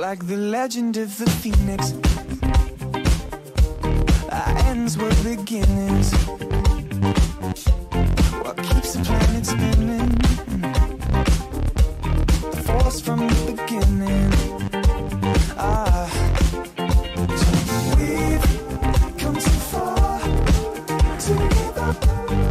like the legend of the phoenix. Our ends were beginnings. What keeps the planet spinning? The force from the beginning. Ah. So we've come too far to give up